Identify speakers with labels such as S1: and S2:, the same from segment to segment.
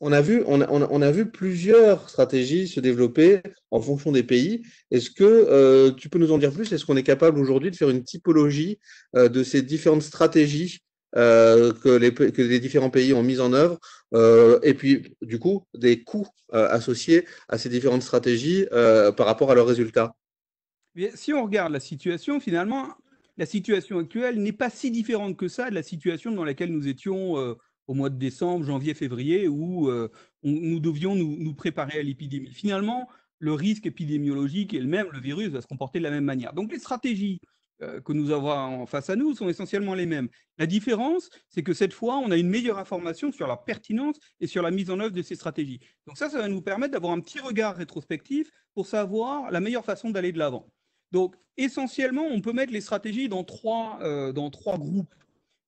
S1: on a, vu, on, a, on a vu plusieurs stratégies se développer en fonction des pays. Est-ce que euh, tu peux nous en dire plus? Est-ce qu'on est capable aujourd'hui de faire une typologie euh, de ces différentes stratégies euh, que, les, que les différents pays ont mises en œuvre et puis du coup des coûts associés à ces différentes stratégies par rapport à leurs résultats?
S2: Si on regarde la situation, finalement, la situation actuelle n'est pas si différente que ça de la situation dans laquelle nous étions au mois de décembre, janvier, février, où euh, nous devions nous, préparer à l'épidémie. Finalement, le risque épidémiologique est le même, le virus va se comporter de la même manière. Donc les stratégies euh, que nous avons en face à nous sont essentiellement les mêmes. La différence, c'est que cette fois, on a une meilleure information sur la pertinence et sur la mise en œuvre de ces stratégies. Donc ça, ça va nous permettre d'avoir un petit regard rétrospectif pour savoir la meilleure façon d'aller de l'avant. Donc essentiellement, on peut mettre les stratégies dans trois, euh, dans trois groupes.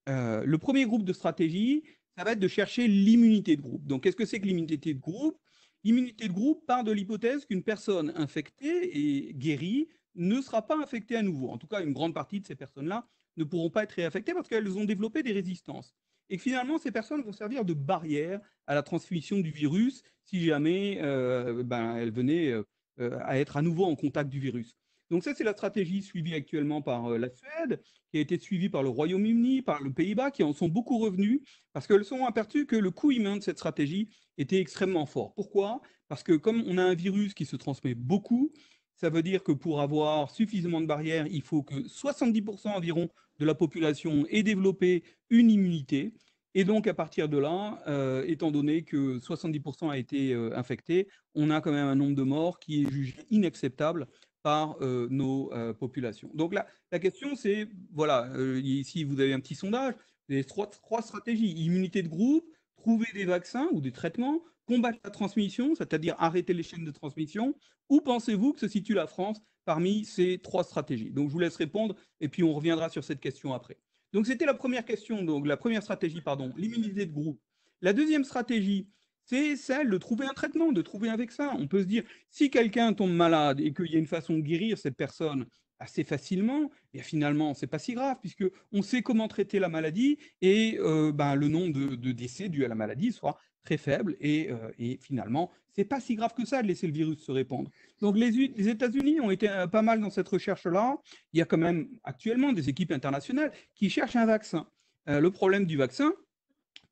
S2: le premier groupe de stratégies, ça va être de chercher l'immunité de groupe. Donc, qu'est-ce que c'est que l'immunité de groupe? L'immunité de groupe part de l'hypothèse qu'une personne infectée et guérie ne sera pas infectée à nouveau. En tout cas, une grande partie de ces personnes-là ne pourront pas être réinfectées parce qu'elles ont développé des résistances. Et que finalement, ces personnes vont servir de barrière à la transmission du virus si jamais euh, ben, elles venaient euh, à être à nouveau en contact du virus. Donc ça, c'est la stratégie suivie actuellement par euh, la Suède, qui a été suivie par le Royaume-Uni, par le Pays-Bas, qui en sont beaucoup revenus, parce qu'elles sont aperçues que le coût humain de cette stratégie était extrêmement fort. Pourquoi? Parce que comme on a un virus qui se transmet beaucoup, ça veut dire que pour avoir suffisamment de barrières, il faut que 70% environ de la population ait développé une immunité. Et donc, à partir de là, euh, étant donné que 70% a été euh, infecté, on a quand même un nombre de morts qui est jugé inacceptable par euh, nos euh, populations. Donc la, la question, c'est, voilà, euh, ici vous avez un petit sondage, les trois, trois stratégies, immunité de groupe, trouver des vaccins ou des traitements, combattre la transmission, c'est-à-dire arrêter les chaînes de transmission, où pensez-vous que se situe la France parmi ces trois stratégies? Donc je vous laisse répondre et puis on reviendra sur cette question après. Donc c'était la première question, donc la première stratégie, pardon, l'immunité de groupe. La deuxième stratégie, c'est celle de trouver un traitement, de trouver un vaccin. On peut se dire, si quelqu'un tombe malade et qu'il y a une façon de guérir cette personne assez facilement, et eh finalement, c'est pas si grave, puisque on sait comment traiter la maladie et euh, ben, le nombre de, décès dus à la maladie sera très faible et, euh, et finalement, c'est pas si grave que ça de laisser le virus se répandre. Donc les, États-Unis ont été euh, pas mal dans cette recherche-là. Il y a quand même actuellement des équipes internationales qui cherchent un vaccin. le problème du vaccin,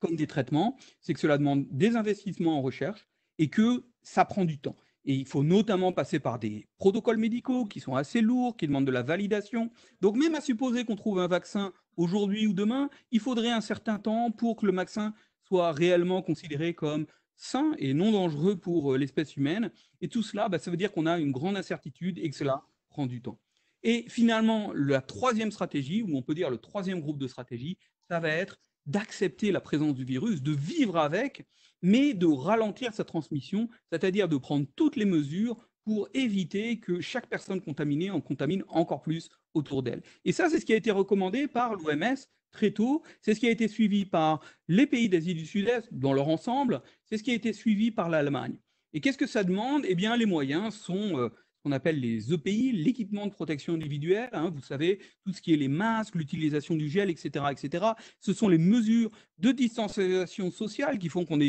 S2: comme des traitements, c'est que cela demande des investissements en recherche et que ça prend du temps. Et il faut notamment passer par des protocoles médicaux qui sont assez lourds, qui demandent de la validation. Donc même à supposer qu'on trouve un vaccin aujourd'hui ou demain, il faudrait un certain temps pour que le vaccin soit réellement considéré comme sain et non dangereux pour euh, l'espèce humaine. Et tout cela, bah, ça veut dire qu'on a une grande incertitude et que cela prend du temps. Et finalement, la troisième stratégie, ou on peut dire le troisième groupe de stratégie, ça va être d'accepter la présence du virus, de vivre avec, mais de ralentir sa transmission, c'est-à-dire de prendre toutes les mesures pour éviter que chaque personne contaminée en contamine encore plus autour d'elle. Et ça, c'est ce qui a été recommandé par l'OMS très tôt, c'est ce qui a été suivi par les pays d'Asie du Sud-Est dans leur ensemble, c'est ce qui a été suivi par l'Allemagne. Et qu'est-ce que ça demande? Eh bien, les moyens sont euh, qu'on appelle les EPI, l'équipement de protection individuelle. Hein, vous savez, tout ce qui est les masques, l'utilisation du gel, etc., etc. Ce sont les mesures de distanciation sociale qui font qu'on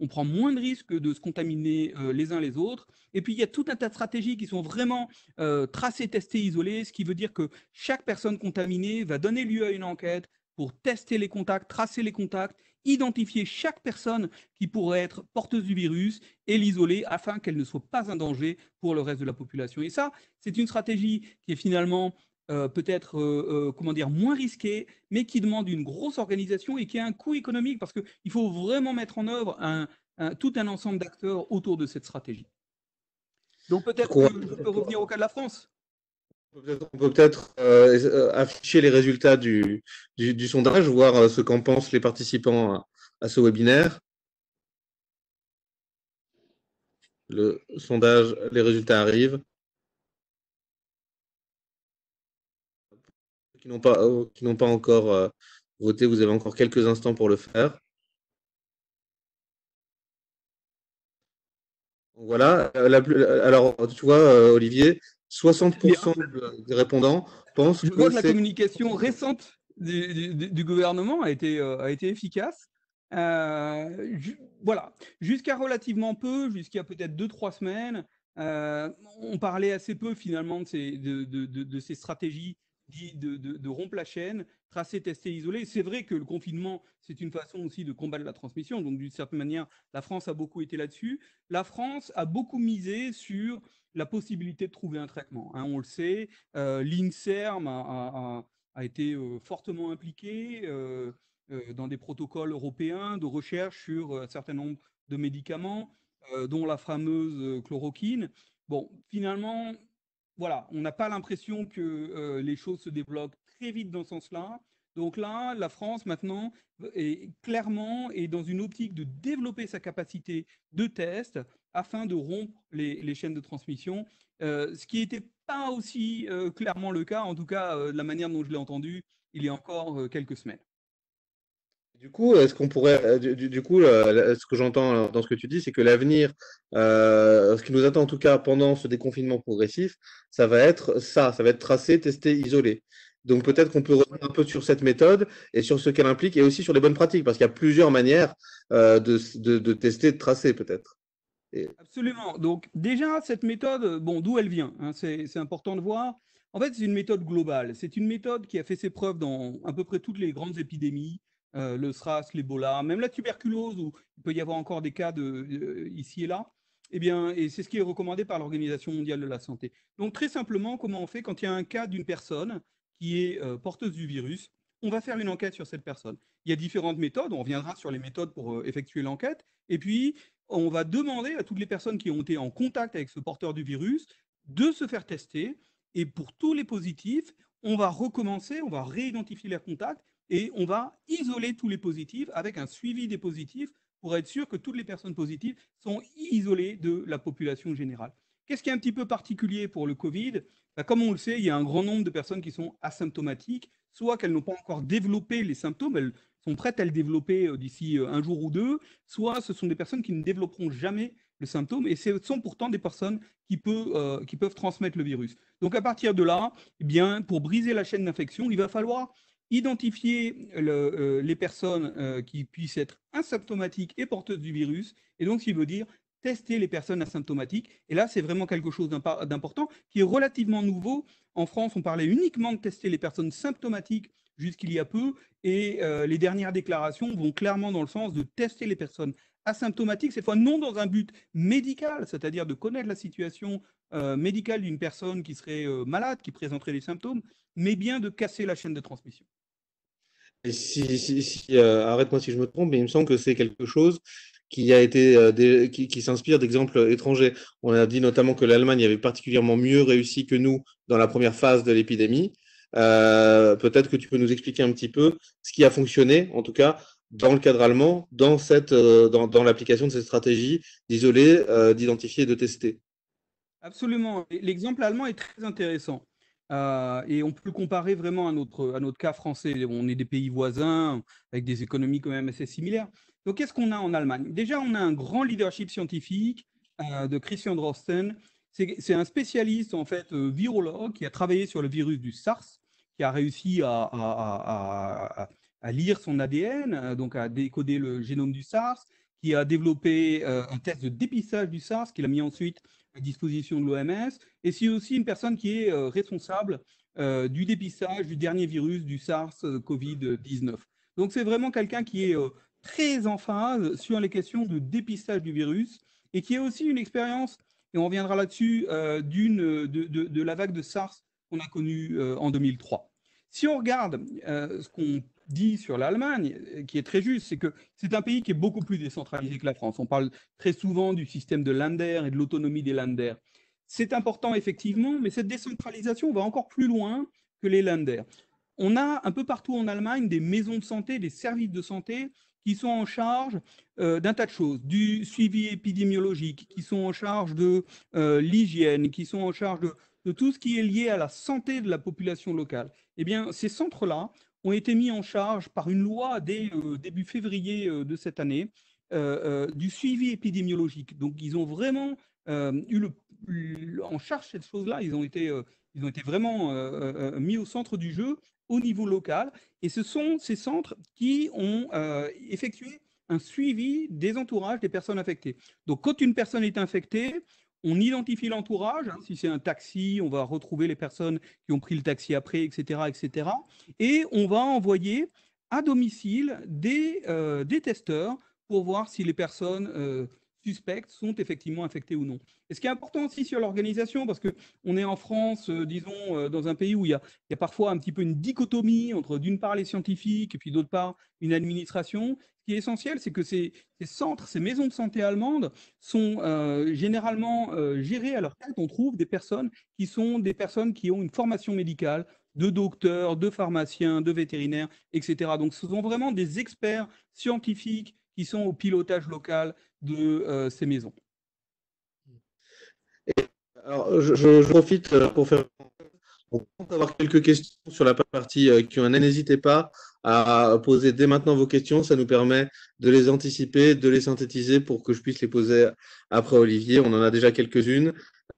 S2: on prend moins de risques de se contaminer euh, les uns les autres. Et puis, il y a tout un tas de stratégies qui sont vraiment euh, tracées, testées, isolées, ce qui veut dire que chaque personne contaminée va donner lieu à une enquête pour tester les contacts, tracer les contacts identifier chaque personne qui pourrait être porteuse du virus et l'isoler afin qu'elle ne soit pas un danger pour le reste de la population. Et ça, c'est une stratégie qui est finalement euh, peut-être euh, euh, comment dire moins risquée, mais qui demande une grosse organisation et qui a un coût économique parce qu'il faut vraiment mettre en œuvre un, tout un ensemble d'acteurs autour de cette stratégie. Donc peut-être que je peux revenir au cas de la France.
S1: On peut peut-être euh, afficher les résultats du, sondage, voir euh, ce qu'en pensent les participants à, ce webinaire. Le sondage, les résultats arrivent. Qui n'ont pas, euh, qui n'ont pas encore voté, vous avez encore quelques instants pour le faire. Voilà. alors, tu vois, Olivier, 60% des répondants pensent
S2: Je vois que la communication récente du, gouvernement a été, euh, a été efficace. voilà, jusqu'à relativement peu, jusqu'à peut-être deux, trois semaines, on parlait assez peu finalement de ces, de ces stratégies de, de, rompre la chaîne, tracer, tester, isoler. C'est vrai que le confinement, c'est une façon aussi de combattre la transmission. Donc, d'une certaine manière, la France a beaucoup été là-dessus. La France a beaucoup misé sur la possibilité de trouver un traitement. Hein, on le sait, euh, l'INSERM a, été euh, fortement impliqué euh, dans des protocoles européens de recherche sur un certain nombre de médicaments, dont la fameuse chloroquine. Bon, finalement, voilà, on n'a pas l'impression que euh, les choses se débloquent très vite dans ce sens-là. Donc là, la France maintenant est clairement est dans une optique de développer sa capacité de test afin de rompre les, chaînes de transmission, euh, ce qui n'était pas aussi euh, clairement le cas, en tout cas de la manière dont je l'ai entendu il y a encore quelques semaines.
S1: Du coup, est-ce qu'on pourrait, euh, du, coup, ce que j'entends dans ce que tu dis, c'est que l'avenir, euh, ce qui nous attend en tout cas pendant ce déconfinement progressif, ça va être ça, ça va être tracé, testé, isolé. Donc peut-être qu'on peut revenir un peu sur cette méthode et sur ce qu'elle implique et aussi sur les bonnes pratiques, parce qu'il y a plusieurs manières euh, de, tester, de tracer peut-être.
S2: Absolument. Donc déjà, cette méthode, bon, d'où elle vient hein, C'est important de voir. En fait, c'est une méthode globale. C'est une méthode qui a fait ses preuves dans à peu près toutes les grandes épidémies. Euh, le SRAS, l'Ebola, même la tuberculose, où il peut y avoir encore des cas de, euh, ici et là. Eh bien, et c'est ce qui est recommandé par l'Organisation mondiale de la santé. Donc, très simplement, comment on fait quand il y a un cas d'une personne qui est euh, porteuse du virus? On va faire une enquête sur cette personne. Il y a différentes méthodes. On reviendra sur les méthodes pour effectuer l'enquête. Et puis, on va demander à toutes les personnes qui ont été en contact avec ce porteur du virus de se faire tester. Et pour tous les positifs, on va recommencer, on va réidentifier les contacts et on va isoler tous les positifs avec un suivi des positifs pour être sûr que toutes les personnes positives sont isolées de la population générale. Qu'est-ce qui est un petit peu particulier pour le Covid? Bah, Comme on le sait, il y a un grand nombre de personnes qui sont asymptomatiques, soit qu'elles n'ont pas encore développé les symptômes, elles sont prêtes à le développer euh, d'ici euh, un jour ou deux, soit ce sont des personnes qui ne développeront jamais le symptôme, et ce sont pourtant des personnes qui, euh, peuvent transmettre le virus. Donc à partir de là, eh bien, pour briser la chaîne d'infection, il va falloir identifier euh, les personnes euh, qui puissent être asymptomatiques et porteuses du virus, et donc ce qui veut dire tester les personnes asymptomatiques. Et là, c'est vraiment quelque chose d'important qui est relativement nouveau. En France, on parlait uniquement de tester les personnes symptomatiques jusqu'il y a peu, et euh, les dernières déclarations vont clairement dans le sens de tester les personnes asymptomatiques, cette fois non dans un but médical, c'est-à-dire de connaître la situation médicale d'une personne qui serait malade, qui présenterait des symptômes, mais bien de casser la chaîne de transmission
S1: si, euh, arrête-moi si je me trompe, mais il me semble que c'est quelque chose qui a été euh, qui, s'inspire d'exemples étrangers. On a dit notamment que l'Allemagne avait particulièrement mieux réussi que nous dans la première phase de l'épidémie. Euh, peut-être que tu peux nous expliquer un petit peu ce qui a fonctionné, en tout cas dans le cadre allemand, dans, dans l'application de cette stratégie d'isoler, d'identifier et de tester.
S2: Absolument. L'exemple allemand est très intéressant. Euh, et on peut le comparer vraiment à notre, à notre cas français. On est des pays voisins avec des économies quand même assez similaires. Donc, qu'est-ce qu'on a en Allemagne? Déjà, on a un grand leadership scientifique euh, de Christian Drosten. C'est un spécialiste, en fait, euh, virologue, qui a travaillé sur le virus du SARS, qui a réussi à, à, à, lire son ADN, donc à décoder le génome du SARS, qui a développé un test de dépistage du SARS, qu'il a mis ensuite disposition de l'OMS, et c'est aussi une personne qui est euh, responsable euh, du dépistage du dernier virus du SARS-CoV-19. Donc c'est vraiment quelqu'un qui est euh, très en phase sur les questions de dépistage du virus et qui a aussi une expérience, et on reviendra là-dessus, d'une de, de, de, la vague de SARS qu'on a connue en 2003. Si on regarde ce qu'on dit sur l'Allemagne, euh, qui est très juste, c'est que c'est un pays qui est beaucoup plus décentralisé que la France. On parle très souvent du système de Länder et de l'autonomie des Länder. C'est important effectivement, mais cette décentralisation va encore plus loin que les Länder. On a un peu partout en Allemagne des maisons de santé, des services de santé qui sont en charge euh, d'un tas de choses, du suivi épidémiologique, qui sont en charge de euh, l'hygiène, qui sont en charge de, de, tout ce qui est lié à la santé de la population locale. Eh bien, ces centres-là ont été mis en charge par une loi dès euh, début février euh, de cette année euh, du suivi épidémiologique. Donc, ils ont vraiment eu en charge cette chose-là. Ils ont ils ont été vraiment mis au centre du jeu au niveau local. Et ce sont ces centres qui ont effectué un suivi des entourages des personnes infectées. Donc, quand une personne est infectée, on identifie l'entourage. Hein. si c'est un taxi, on va retrouver les personnes qui ont pris le taxi après, etc., etc. Et on va envoyer à domicile des, euh, des testeurs pour voir si les personnes euh, suspectes sont effectivement infectés ou non. Et ce qui est important aussi sur l'organisation, parce qu'on est en France, euh, disons, euh, dans un pays où il y, a, parfois un petit peu une dichotomie entre d'une part les scientifiques et puis d'autre part une administration. Ce qui est essentiel, c'est que ces, centres, ces maisons de santé allemandes sont euh, généralement gérées à leur tête. On trouve des personnes qui sont des personnes qui ont une formation médicale, de docteurs, de pharmaciens, de vétérinaires, etc. Donc ce sont vraiment des experts scientifiques qui sont au pilotage local de euh, ces maisons.
S1: alors, je, profite euh, pour faire on avoir quelques questions sur la partie euh, Q&A. N'hésitez pas à poser dès maintenant vos questions. Ça nous permet de les anticiper, de les synthétiser pour que je puisse les poser après Olivier. On en a déjà quelques-unes.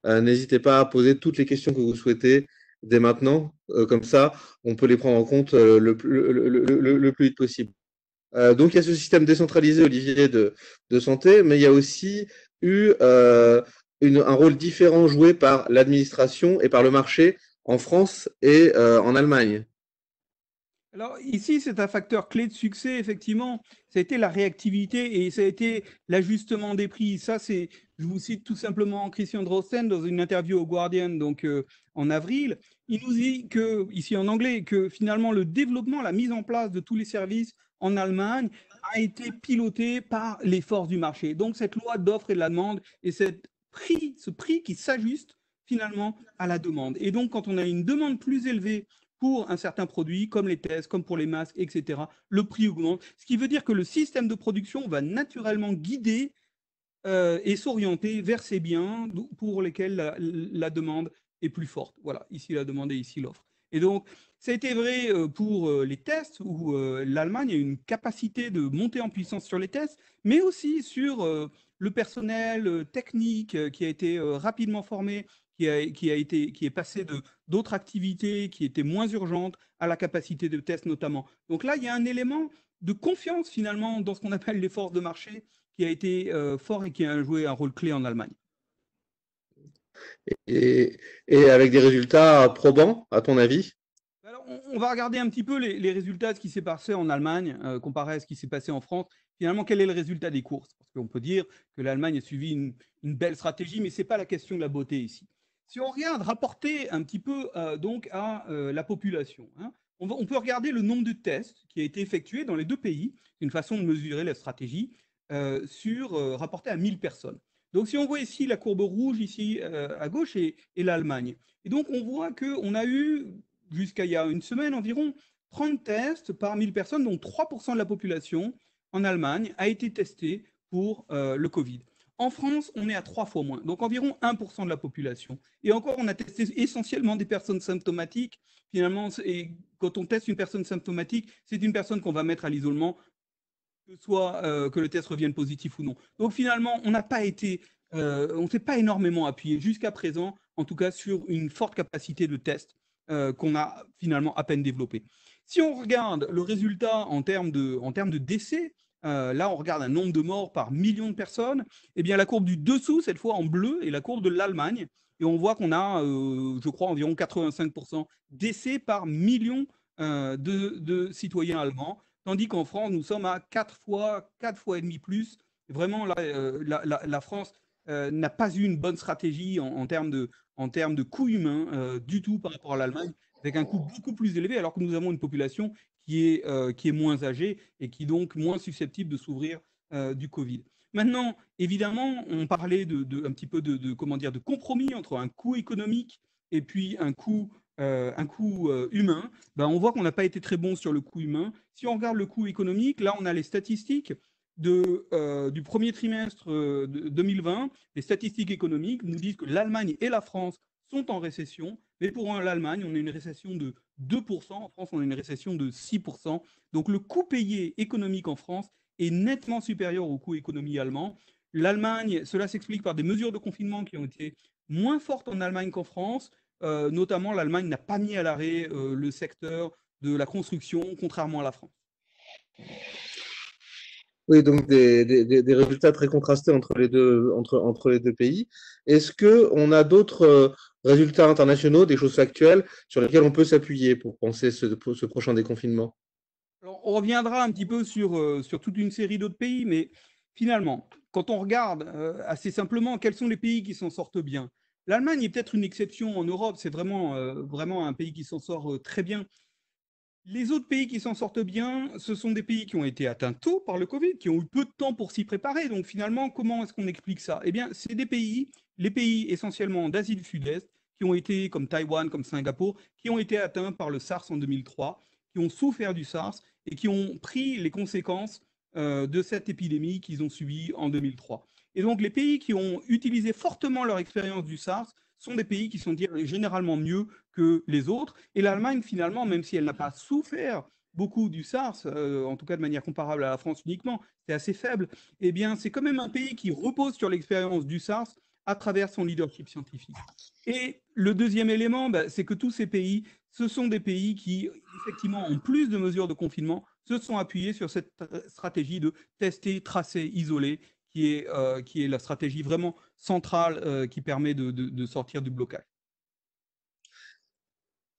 S1: N'hésitez pas à poser toutes les questions que vous souhaitez dès maintenant. Comme ça, on peut les prendre en compte le plus vite possible. Euh, donc, il y a ce système décentralisé, Olivier, de, santé, mais il y a aussi eu euh, un rôle différent joué par l'administration et par le marché en France et euh, en Allemagne.
S2: Alors ici, c'est un facteur clé de succès, effectivement. Ça a été la réactivité et ça a été l'ajustement des prix. Ça, c'est, je vous cite tout simplement Christian Drosten dans une interview au Guardian, donc en avril. Il nous dit que, ici en anglais, que finalement le développement, la mise en place de tous les services en Allemagne a été piloté par les forces du marché. Donc cette loi d'offre et de la demande et cette prix, ce prix qui s'ajuste finalement à la demande. Et donc quand on a une demande plus élevée pour un certain produit, comme les tests, comme pour les masques, etc., le prix augmente. Ce qui veut dire que le système de production va naturellement guider euh, et s'orienter vers ces biens pour lesquels la, la demande est plus forte. Voilà, ici la demande et ici l'offre. Et donc, ça a été vrai euh, pour euh, les tests, où euh, l'Allemagne a une capacité de monter en puissance sur les tests, mais aussi sur le personnel technique qui a été rapidement formé, qui, a, été, qui est passé de d'autres activités qui étaient moins urgentes à la capacité de test notamment. Donc là, il y a un élément de confiance finalement dans ce qu'on appelle les forces de marché qui a été fort et qui a joué un rôle clé en Allemagne.
S1: Et, et, avec des résultats probants, à ton avis?
S2: On, va regarder un petit peu les, résultats de ce qui s'est passé en Allemagne euh, comparé à ce qui s'est passé en France. Finalement, quel est le résultat des courses? Parce qu'on peut dire que l'Allemagne a suivi une, belle stratégie, mais ce n'est pas la question de la beauté ici. Si on regarde, rapporter un petit peu euh, donc à euh, la population, hein, on, peut regarder le nombre de tests qui a été effectué dans les deux pays, une façon de mesurer la stratégie, sur rapporté à 1000 personnes. Donc, si on voit ici la courbe rouge, ici à gauche, et, et l'Allemagne. Et donc, on voit qu'on a eu, jusqu'à il y a une semaine environ, 30 tests par 1000 personnes, dont 3% de la population en Allemagne a été testée pour euh, le Covid. En France, on est à trois fois moins, donc environ 1% de la population. Et encore, on a testé essentiellement des personnes symptomatiques. Finalement, quand on teste une personne symptomatique, c'est une personne qu'on va mettre à l'isolement que soit euh, que le test revienne positif ou non. Donc finalement, on n'a pas été, euh, on s'est pas énormément appuyé jusqu'à présent, en tout cas sur une forte capacité de test euh, qu'on a finalement à peine développée. Si on regarde le résultat en termes de, décès, euh, là on regarde un nombre de morts par million de personnes, eh bien la courbe du dessous, cette fois en bleu, est la courbe de l'Allemagne, et on voit qu'on a, euh, je crois, environ 85% décès par million de, citoyens allemands. Tandis qu'en France, nous sommes à 4 fois, 4 fois et demi plus. Vraiment, la, France euh, n'a pas eu une bonne stratégie en, termes, de, en termes de coût humain euh, du tout par rapport à l'Allemagne, avec un coût beaucoup plus élevé, alors que nous avons une population qui est, euh, qui est moins âgée et qui est donc moins susceptible de s'ouvrir du Covid. Maintenant, évidemment, on parlait de, de un petit peu de, de, comment dire, de compromis entre un coût économique et puis un coût un coût humain, ben on voit qu'on n'a pas été très bon sur le coût humain. Si on regarde le coût économique, là, on a les statistiques euh, du premier trimestre de 2020. Les statistiques économiques nous disent que l'Allemagne et la France sont en récession, mais pour l'Allemagne, on a une récession de 2%, en France, on a une récession de 6%. Donc le coût payé économique en France est nettement supérieur au coût économique allemand. L'Allemagne, cela s'explique par des mesures de confinement qui ont été moins fortes en Allemagne qu'en France, euh, notamment, l'Allemagne n'a pas mis à l'arrêt euh, le secteur de la construction, contrairement à la France.
S1: Oui, donc des, résultats très contrastés entre les deux, pays. Est-ce qu'on a d'autres euh, résultats internationaux, des choses factuelles sur lesquelles on peut s'appuyer pour penser ce, prochain déconfinement?
S2: On reviendra un petit peu sur, euh, sur toute une série d'autres pays, mais finalement, quand on regarde euh, assez simplement quels sont les pays qui s'en sortent bien, l'Allemagne est peut-être une exception en Europe, c'est vraiment, vraiment un pays qui s'en sort très bien. Les autres pays qui s'en sortent bien, ce sont des pays qui ont été atteints tôt par le Covid, qui ont eu peu de temps pour s'y préparer. Donc finalement, comment est-ce qu'on explique ça? Eh bien, c'est des pays, les pays essentiellement d'Asie du Sud-Est, qui ont été, comme Taïwan, comme Singapour, qui ont été atteints par le SARS en 2003, qui ont souffert du SARS et qui ont pris les conséquences euh, de cette épidémie qu'ils ont subie en 2003. Et donc les pays qui ont utilisé fortement leur expérience du SARS sont des pays qui sont généralement mieux que les autres. Et l'Allemagne, finalement, même si elle n'a pas souffert beaucoup du SARS, euh, en tout cas de manière comparable à la France uniquement, c'est assez faible, eh bien, c'est quand même un pays qui repose sur l'expérience du SARS à travers son leadership scientifique. Et le deuxième élément, bah, c'est que tous ces pays, ce sont des pays qui, effectivement, ont plus de mesures de confinement, se sont appuyés sur cette stratégie de tester, tracer, isoler, qui est, euh, qui est la stratégie vraiment centrale euh, qui permet de, sortir du blocage.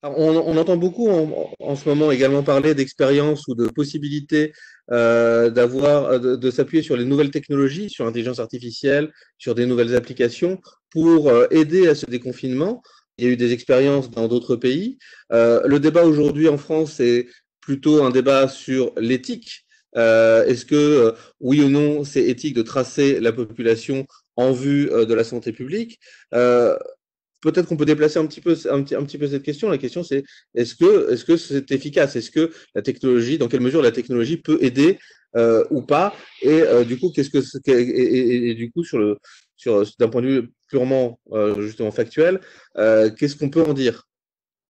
S1: On, entend beaucoup en, ce moment également parler d'expérience ou de possibilité euh, d'avoir de, de s'appuyer sur les nouvelles technologies, sur l'intelligence artificielle, sur des nouvelles applications pour aider à ce déconfinement. Il y a eu des expériences dans d'autres pays. le débat aujourd'hui en France, c'est plutôt un débat sur l'éthique euh, est-ce que, euh, oui ou non, c'est éthique de tracer la population en vue euh, de la santé publique Peut-être qu'on peut déplacer un petit peu, cette question. La question, c'est est-ce que, c'est efficace? Est-ce que la technologie, dans quelle mesure la technologie peut aider ou pas? Et du coup, qu'est-ce que, et, du coup, d'un point de vue purement justement factuel, qu'est-ce qu'on peut en dire?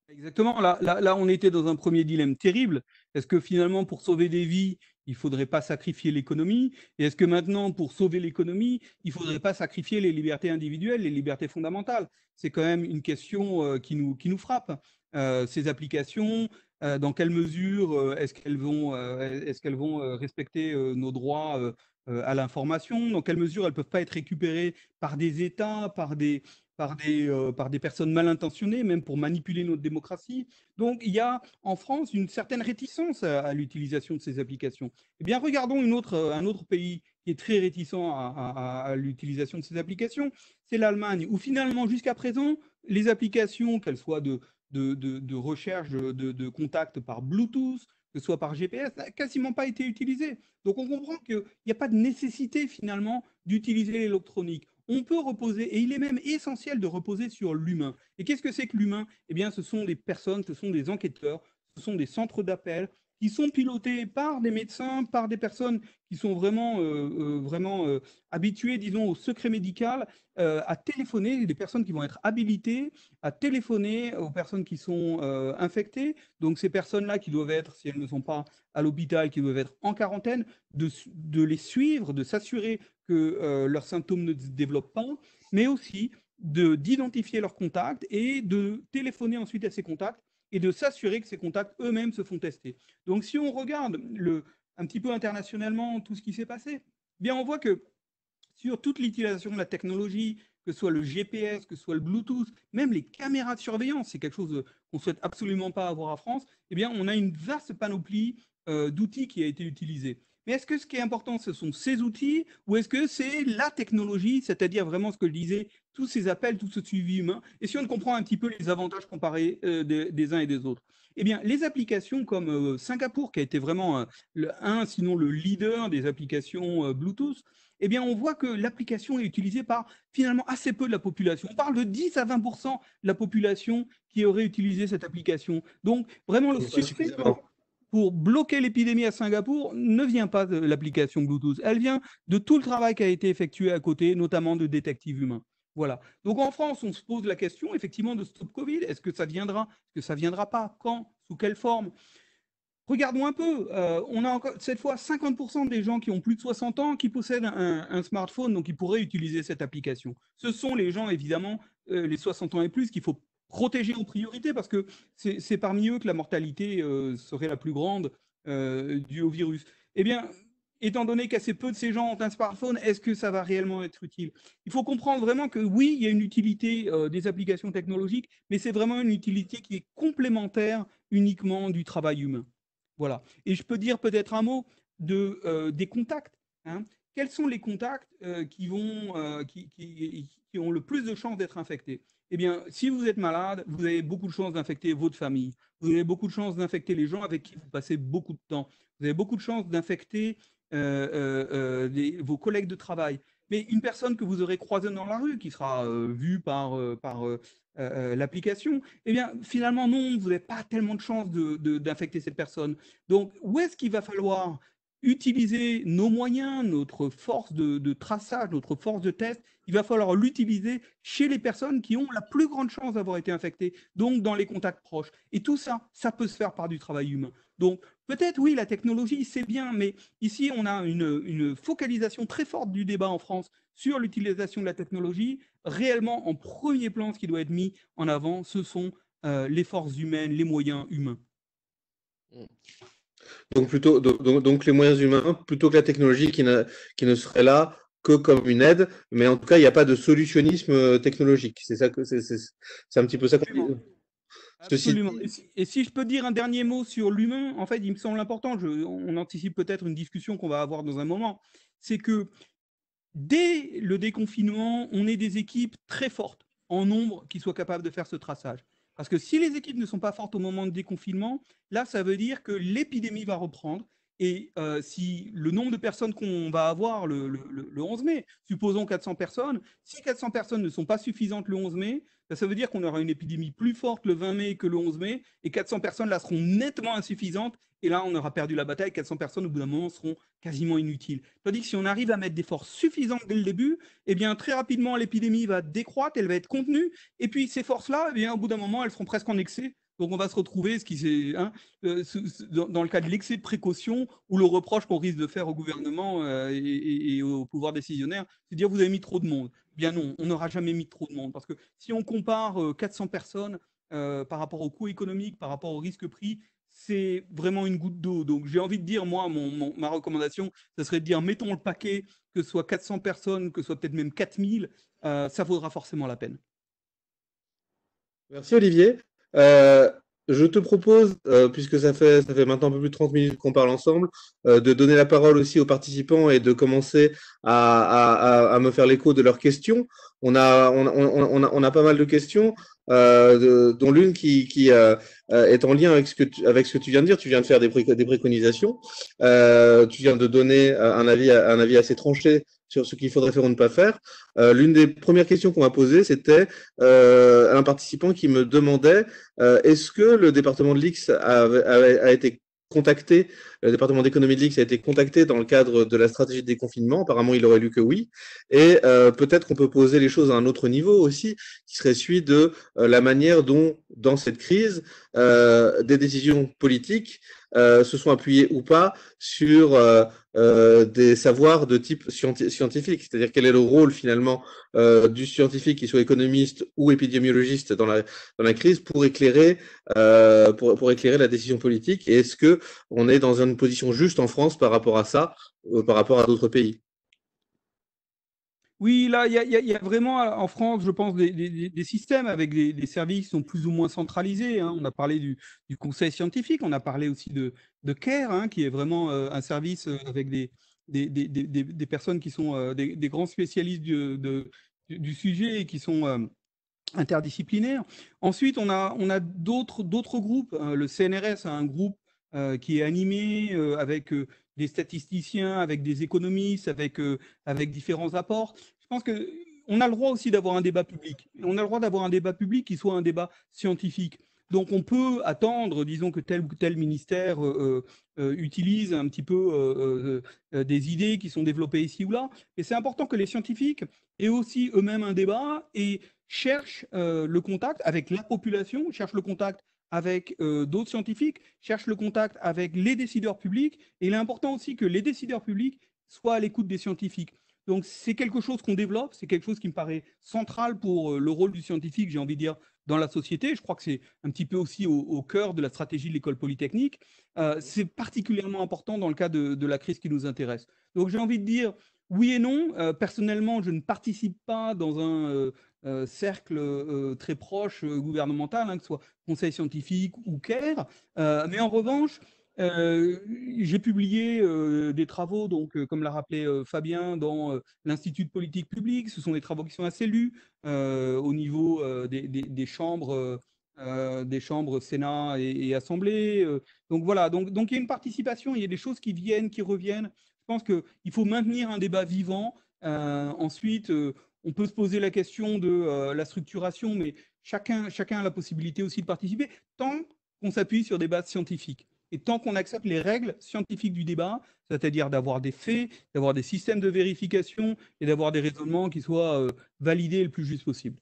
S2: Exactement. Là, là, on était dans un premier dilemme terrible. Est-ce que finalement, pour sauver des vies, il ne faudrait pas sacrifier l'économie. Et est-ce que maintenant, pour sauver l'économie, il ne faudrait pas sacrifier les libertés individuelles, les libertés fondamentales? C'est quand même une question euh, qui, nous, frappe. Euh, ces applications, euh, dans quelle mesure est-ce qu'elles vont, vont respecter nos droits à l'information? Dans quelle mesure elles ne peuvent pas être récupérées par des États, par des, par des, euh, par des personnes mal intentionnées, même pour manipuler notre démocratie. Donc il y a en France une certaine réticence à, l'utilisation de ces applications. Eh bien, regardons autre, un autre pays qui est très réticent à, l'utilisation de ces applications, c'est l'Allemagne, où finalement, jusqu'à présent, les applications, qu'elles soient de, de, de, recherche de, de contact par Bluetooth, que ce soit par GPS, n'ont quasiment pas été utilisées. Donc on comprend qu'il n'y a pas de nécessité finalement d'utiliser l'électronique on peut reposer, et il est même essentiel de reposer sur l'humain. Et qu'est-ce que c'est que l'humain? Eh bien, ce sont des personnes, ce sont des enquêteurs, ce sont des centres d'appel qui sont pilotés par des médecins, par des personnes qui sont vraiment, euh, euh, vraiment euh, habituées, disons, au secret médical, à téléphoner, des personnes qui vont être habilitées à téléphoner aux personnes qui sont infectées. Donc ces personnes-là qui doivent être, si elles ne sont pas à l'hôpital, qui doivent être en quarantaine, de, de les suivre, de s'assurer que leurs symptômes ne se développent pas, mais aussi d'identifier leurs contacts et de téléphoner ensuite à ces contacts et de s'assurer que ces contacts eux-mêmes se font tester. Donc si on regarde le, un petit peu internationalement tout ce qui s'est passé, eh bien on voit que sur toute l'utilisation de la technologie, que ce soit le GPS, que ce soit le Bluetooth, même les caméras de surveillance, c'est quelque chose qu'on ne souhaite absolument pas avoir en France, eh bien on a une vaste panoplie euh, d'outils qui a été utilisée. Mais est-ce que ce qui est important, ce sont ces outils ou est-ce que c'est la technologie, c'est-à-dire vraiment ce que je disais, tous ces appels, tout ce suivi humain? Et si on comprend un petit peu les avantages comparés euh, des, uns et des autres? Eh bien, les applications comme euh, Singapour, qui a été vraiment euh, le, un, sinon le leader des applications Bluetooth, eh bien, on voit que l'application est utilisée par finalement assez peu de la population. On parle de 10 à 20% de la population qui aurait utilisé cette application. Donc, vraiment, le succès pour bloquer l'épidémie à Singapour ne vient pas de l'application Bluetooth. Elle vient de tout le travail qui a été effectué à côté, notamment de détectives humains. Voilà. Donc en France, on se pose la question effectivement de Stop Covid. Est-ce que ça viendra? Est-ce que ça viendra pas? Quand? Sous quelle forme? Regardons un peu. Euh, on a encore cette fois 50% des gens qui ont plus de 60 ans qui possèdent un, smartphone, donc ils pourraient utiliser cette application. Ce sont les gens évidemment euh, les 60 ans et plus qu'il faut protéger en priorité parce que c'est parmi eux que la mortalité euh, serait la plus grande euh, due au virus. Eh bien, étant donné qu'assez peu de ces gens ont un smartphone, est-ce que ça va réellement être utile? Il faut comprendre vraiment que oui, il y a une utilité euh, des applications technologiques, mais c'est vraiment une utilité qui est complémentaire uniquement du travail humain. Voilà. Et je peux dire peut-être un mot de, des contacts. Hein. Quels sont les contacts qui, vont, qui, qui, qui, ont le plus de chances d'être infectés? Eh bien, si vous êtes malade, vous avez beaucoup de chances d'infecter votre famille. Vous avez beaucoup de chances d'infecter les gens avec qui vous passez beaucoup de temps. Vous avez beaucoup de chances d'infecter euh, euh, euh, vos collègues de travail. Mais une personne que vous aurez croisée dans la rue, qui sera vue par, par l'application, eh bien, finalement, non, vous n'avez pas tellement de chances d'infecter cette personne. Donc, où est-ce qu'il va falloir utiliser nos moyens, notre force de, traçage, notre force de test, il va falloir l'utiliser chez les personnes qui ont la plus grande chance d'avoir été infectées, donc dans les contacts proches. Et tout ça, ça peut se faire par du travail humain. Donc peut-être oui, la technologie, c'est bien, mais ici, on a une, focalisation très forte du débat en France sur l'utilisation de la technologie. Réellement, en premier plan, ce qui doit être mis en avant, ce sont euh, les forces humaines, les moyens humains.
S1: Donc, plutôt, donc, les moyens humains, plutôt que la technologie qui ne, qui ne serait là que comme une aide, mais en tout cas, il n'y a pas de solutionnisme euh, technologique. C'est ça que c'est, un petit peu ça.
S2: Absolument. Et si, je peux dire un dernier mot sur l'humain, en fait, il me semble important, je, on anticipe peut-être une discussion qu'on va avoir dans un moment, c'est que dès le déconfinement, on est des équipes très fortes en nombre qui soient capables de faire ce traçage. Parce que si les équipes ne sont pas fortes au moment de déconfinement, là, ça veut dire que l'épidémie va reprendre. Et euh, si le nombre de personnes qu'on va avoir le, le, 11 mai, supposons 400 personnes, si 400 personnes ne sont pas suffisantes le 11 mai, ben, ça veut dire qu'on aura une épidémie plus forte le 20 mai que le 11 mai, et 400 personnes là seront nettement insuffisantes, et là on aura perdu la bataille, 400 personnes au bout d'un moment seront quasiment inutiles. Tandis que si on arrive à mettre des forces suffisantes dès le début, eh bien très rapidement l'épidémie va décroître, elle va être contenue, et puis ces forces-là, eh bien au bout d'un moment, elles seront presque en excès, donc on va se retrouver ce qui hein, euh, dans, le cas de l'excès de précaution ou le reproche qu'on risque de faire au gouvernement euh, et, au pouvoir décisionnaire, c'est dire vous avez mis trop de monde. Bien non, on n'aura jamais mis trop de monde parce que si on compare 400 euh, personnes par rapport au coût économique, par rapport au risque pris, c'est vraiment une goutte d'eau. Donc j'ai envie de dire, moi, ma recommandation, ce serait de dire mettons le paquet, que ce soit 400 personnes, que ce soit peut-être même 4000, ça vaudra forcément la peine.
S1: Merci Olivier. Euh, je te propose, euh, puisque ça fait, ça fait maintenant un peu plus de 30 minutes qu'on parle ensemble, euh, de donner la parole aussi aux participants et de commencer à, me faire l'écho de leurs questions. On a, pas mal de questions, dont l'une qui, est en lien avec ce, que tu, viens de dire. Tu viens de faire des, préconisations. tu viens de donner un avis assez tranché sur ce qu'il faudrait faire ou ne pas faire. Euh, l'une des premières questions qu'on m'a posées, c'était euh, un participant qui me demandait euh, est-ce que le département de l'X a, été contacté, le département d'économie de l'X a été contacté dans le cadre de la stratégie de déconfinement? Apparemment, il aurait lu que oui. Et peut-être qu'on peut poser les choses à un autre niveau aussi, qui serait celui de la manière dont, dans cette crise, des décisions politiques se sont appuyées ou pas sur euh, des savoirs de type scientifique, c'est-à-dire quel est le rôle finalement euh, du scientifique, qu'il soit économiste ou épidémiologiste dans la, dans la crise, pour éclairer, euh, pour, pour, éclairer la décision politique? Et est-ce que on est dans une position juste en France par rapport à ça, par rapport à d'autres pays?
S2: Oui, là, il y, a vraiment en France, je pense, des, systèmes avec des, services qui sont plus ou moins centralisés. Hein. On a parlé du, conseil scientifique, on a parlé aussi de, CARE, hein, qui est vraiment euh, un service euh, avec des, personnes qui sont euh, des, grands spécialistes du, sujet et qui sont interdisciplinaires. Ensuite, on a, on a d'autres groupes. Hein. Le CNRS a un groupe qui est animé avec des statisticiens, avec des économistes, avec, euh, avec différents apports. Je pense qu'on a le droit aussi d'avoir un débat public. On a le droit d'avoir un débat public qui soit un débat scientifique. Donc on peut attendre, disons que tel ou tel ministère euh, euh, utilise un petit peu des idées qui sont développées ici ou là. Et c'est important que les scientifiques aient aussi eux-mêmes un débat et cherchent le contact avec la population, cherchent le contact avec euh, d'autres scientifiques, cherche le contact avec les décideurs publics. Et il est important aussi que les décideurs publics soient à l'écoute des scientifiques. Donc c'est quelque chose qu'on développe, c'est quelque chose qui me paraît central pour euh, le rôle du scientifique, j'ai envie de dire, dans la société. Je crois que c'est un petit peu aussi au, cœur de la stratégie de l'école polytechnique. c'est particulièrement important dans le cas de, la crise qui nous intéresse. Donc j'ai envie de dire oui et non. personnellement, je ne participe pas dans un cercle très proche gouvernemental, hein, que ce soit conseil scientifique ou CARE. mais en revanche, j'ai publié des travaux, donc, comme l'a rappelé Fabien, dans l'Institut de politique publique. Ce sont des travaux qui sont assez lus au niveau des, chambres. des chambres Sénat et, Assemblée. donc voilà, donc il y a une participation, il y a des choses qui viennent, qui reviennent. Je pense qu'il faut maintenir un débat vivant. ensuite, on peut se poser la question de la structuration, mais chacun, a la possibilité aussi de participer, tant qu'on s'appuie sur des bases scientifiques. Et tant qu'on accepte les règles scientifiques du débat, c'est-à-dire d'avoir des faits, d'avoir des systèmes de vérification et d'avoir des raisonnements qui soient euh, validés le plus juste possible.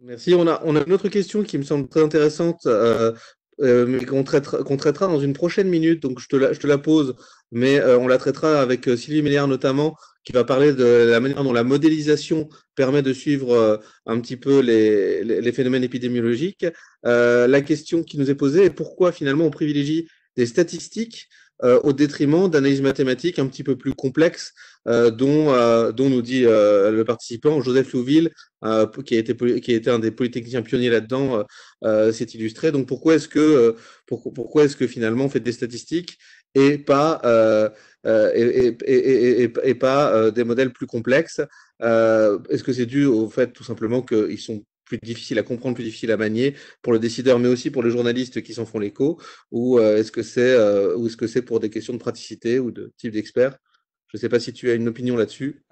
S1: Merci. On a, on a une autre question qui me semble très intéressante, euh, euh, mais qu'on traitera, dans une prochaine minute. Donc, je te la, pose, mais on la traitera avec Sylvie Mélière notamment, qui va parler de la manière dont la modélisation permet de suivre euh, un petit peu les, les, phénomènes épidémiologiques. Euh, la question qui nous est posée est pourquoi finalement on privilégie des statistiques euh, au détriment d'analyses mathématiques un petit peu plus complexes dont, dont nous dit le participant Joseph Louville, qui, a été, qui a été un des polytechniciens pionniers là-dedans, s'est illustré. Donc pourquoi est-ce que, pourquoi est-ce que finalement on fait des statistiques et pas euh, et, pas euh, des modèles plus complexes? Euh, est-ce que c'est dû au fait tout simplement qu'ils sont plus difficiles à comprendre, plus difficiles à manier pour le décideur, mais aussi pour les journalistes qui s'en font l'écho, ou est-ce que c'est ou est-ce pour des questions de praticité ou de type d'expert? Je ne sais pas si tu as une opinion là-dessus.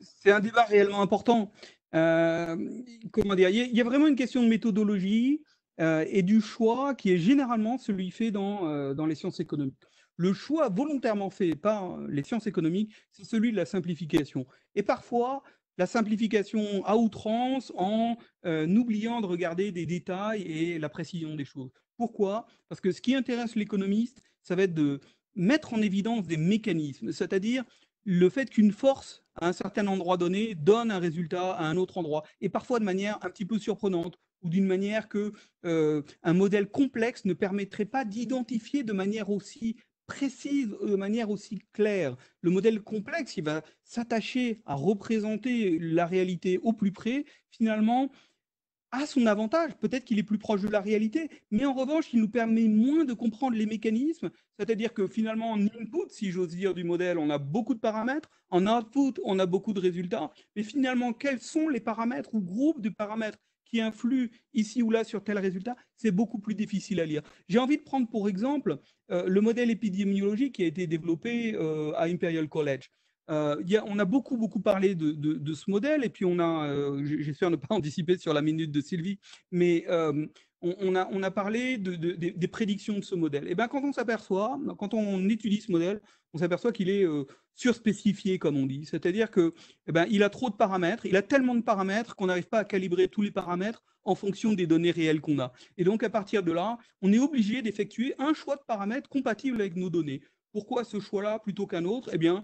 S2: C'est un débat réellement important. comment dire Il y a vraiment une question de méthodologie et du choix qui est généralement celui fait dans, dans les sciences économiques le choix volontairement fait par les sciences économiques, c'est celui de la simplification. Et parfois, la simplification à outrance en euh, oubliant de regarder des détails et la précision des choses. Pourquoi? Parce que ce qui intéresse l'économiste, ça va être de mettre en évidence des mécanismes, c'est-à-dire le fait qu'une force à un certain endroit donné donne un résultat à un autre endroit, et parfois de manière un petit peu surprenante, ou d'une manière que euh, un modèle complexe ne permettrait pas d'identifier de manière aussi précise de manière aussi claire. Le modèle complexe, il va s'attacher à représenter la réalité au plus près, finalement, a son avantage. Peut-être qu'il est plus proche de la réalité, mais en revanche, il nous permet moins de comprendre les mécanismes. C'est-à-dire que finalement, en input, si j'ose dire, du modèle, on a beaucoup de paramètres. En output, on a beaucoup de résultats. Mais finalement, quels sont les paramètres ou groupes de paramètres qui influent ici ou là sur tel résultat, c'est beaucoup plus difficile à lire. J'ai envie de prendre pour exemple euh, le modèle épidémiologique qui a été développé euh, à Imperial College. Euh, on a beaucoup, beaucoup parlé de, ce modèle, et puis on a, j'espère ne pas anticiper sur la minute de Sylvie, mais on, a, parlé des prédictions de ce modèle. Et bien, quand on s'aperçoit, quand on étudie ce modèle, on s'aperçoit qu'il est euh, surspécifié, comme on dit. C'est-à-dire qu'il eh ben, il a trop de paramètres, il a tellement de paramètres qu'on n'arrive pas à calibrer tous les paramètres en fonction des données réelles qu'on a. Et donc, à partir de là, on est obligé d'effectuer un choix de paramètres compatibles avec nos données. Pourquoi ce choix-là plutôt qu'un autre? Eh bien,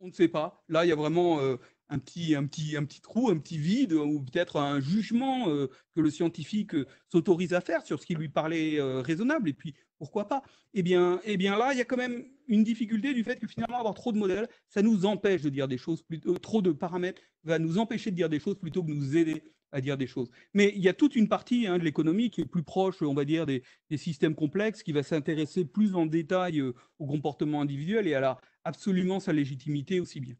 S2: on ne sait pas. Là, il y a vraiment euh, un petit, un, petit, un petit trou, un petit vide, ou peut-être un jugement euh, que le scientifique euh, s'autorise à faire sur ce qui lui paraît euh, raisonnable, et puis pourquoi pas? Eh bien, eh bien là, il y a quand même une difficulté du fait que finalement, avoir trop de modèles, ça nous empêche de dire des choses, trop de paramètres va nous empêcher de dire des choses plutôt que nous aider à dire des choses. Mais il y a toute une partie hein, de l'économie qui est plus proche, on va dire, des, des systèmes complexes, qui va s'intéresser plus en détail au comportement individuel et à la, absolument sa légitimité aussi bien.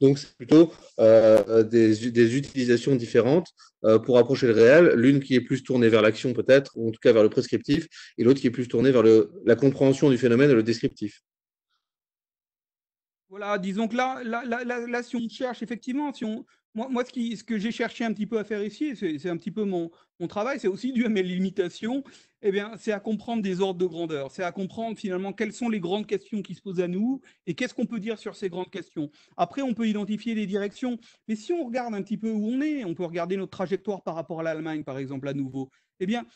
S1: Donc, c'est plutôt euh, des, utilisations différentes euh, pour approcher le réel. L'une qui est plus tournée vers l'action, peut-être, ou en tout cas vers le prescriptif, et l'autre qui est plus tournée vers la compréhension du phénomène et le descriptif.
S2: Voilà, disons que là, là, là, si on cherche effectivement, si on, moi, moi ce, que j'ai cherché un petit peu à faire ici, c'est un petit peu mon, mon travail, c'est aussi dû à mes limitations, eh bien, c'est à comprendre des ordres de grandeur, c'est à comprendre finalement quelles sont les grandes questions qui se posent à nous et qu'est-ce qu'on peut dire sur ces grandes questions. Après, on peut identifier des directions, mais si on regarde un petit peu où on est, on peut regarder notre trajectoire par rapport à l'Allemagne, par exemple, à nouveau, eh bien,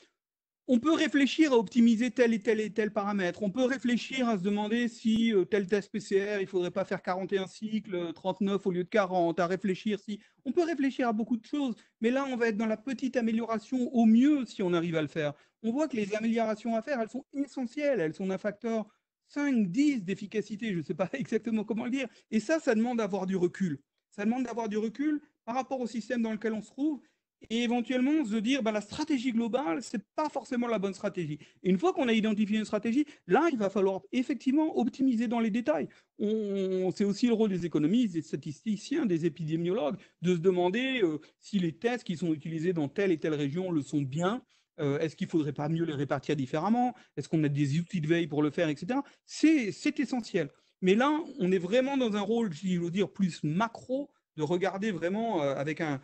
S2: on peut réfléchir à optimiser tel et tel et tel paramètre. On peut réfléchir à se demander si euh, tel test PCR, il ne faudrait pas faire 41 cycles, 39 au lieu de 40, à réfléchir si. On peut réfléchir à beaucoup de choses, mais là, on va être dans la petite amélioration au mieux si on arrive à le faire. On voit que les améliorations à faire, elles sont essentielles, elles sont d'un facteur 5, 10 d'efficacité, je ne sais pas exactement comment le dire. Et ça, ça demande d'avoir du recul. Ça demande d'avoir du recul par rapport au système dans lequel on se trouve et éventuellement se dire bah, la stratégie globale, ce n'est pas forcément la bonne stratégie. Une fois qu'on a identifié une stratégie, là, il va falloir effectivement optimiser dans les détails. C'est aussi le rôle des économistes, des statisticiens, des épidémiologues, de se demander euh, si les tests qui sont utilisés dans telle et telle région le sont bien. Euh, est-ce qu'il ne faudrait pas mieux les répartir différemment Est-ce qu'on a des outils de veille pour le faire, etc. C'est essentiel. Mais là, on est vraiment dans un rôle, je veux dire, plus macro, de regarder vraiment euh, avec un,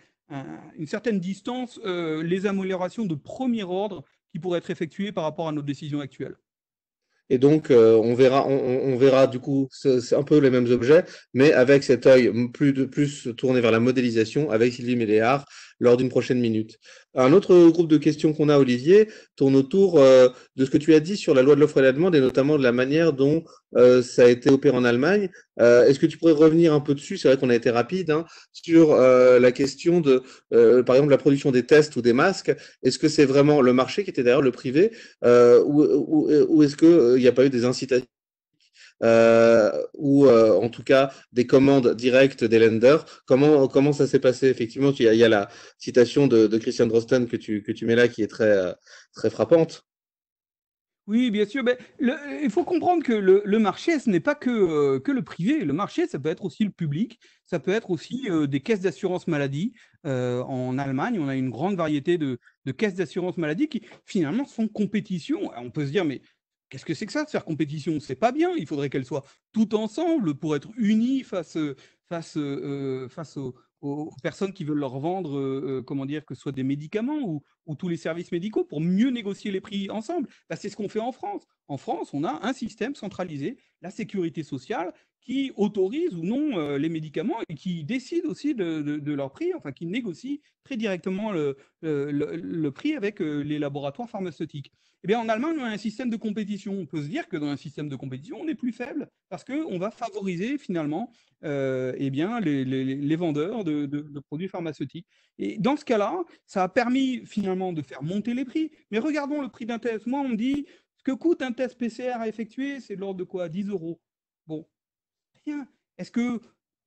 S2: une certaine distance euh, les améliorations de premier ordre qui pourraient être effectuées par rapport à nos décisions actuelles.
S1: Et donc, euh, on, verra, on, verra du coup, c'est un peu les mêmes objets, mais avec cet œil plus, de, plus tourné vers la modélisation avec Sylvie Méléard lors d'une prochaine minute. Un autre groupe de questions qu'on a, Olivier, tourne autour euh, de ce que tu as dit sur la loi de l'offre et la demande et notamment de la manière dont euh, ça a été opéré en Allemagne. Euh, est-ce que tu pourrais revenir un peu dessus? C'est vrai qu'on a été rapide hein, sur la question de, par exemple, la production des tests ou des masques. Est-ce que c'est vraiment le marché qui était d'ailleurs le privé ou, ou, est-ce qu'il n'y a pas eu des incitations ou euh, en tout cas des commandes directes des lenders. Comment, comment ça s'est passé? Effectivement, il y, a, la citation de, Christian Drosten que tu, que tu mets là qui est très, euh, très frappante.
S2: Oui, bien sûr. Il faut comprendre que le, marché, ce n'est pas que, que le privé. Le marché, ça peut être aussi le public. Ça peut être aussi des caisses d'assurance maladie. en Allemagne, on a une grande variété de, de caisses d'assurance maladie qui, finalement, sont compétition. On peut se dire, mais Qu'est-ce que c'est que ça de faire compétition? C'est pas bien. Il faudrait qu'elles soient toutes ensemble pour être unies face, euh, aux, personnes qui veulent leur vendre, euh, euh, comment dire, que ce soit des médicaments ou, ou, tous les services médicaux pour mieux négocier les prix ensemble. Bah, c'est ce qu'on fait en France. En France, on a un système centralisé, la sécurité sociale, qui autorise ou non euh, les médicaments et qui décide aussi de, leur prix, enfin qui négocie très directement le, prix avec euh, les laboratoires pharmaceutiques. Eh bien, en Allemagne, on a un système de compétition. On peut se dire que dans un système de compétition, on est plus faible parce qu'on va favoriser finalement euh, eh bien, les, vendeurs de, de, produits pharmaceutiques. Et dans ce cas-là, ça a permis finalement de faire monter les prix. Mais regardons le prix d'un test. Moi, on me dit, ce que coûte un test PCR à effectuer, c'est de l'ordre de quoi 10 euros. Bon, est-ce que